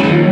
you.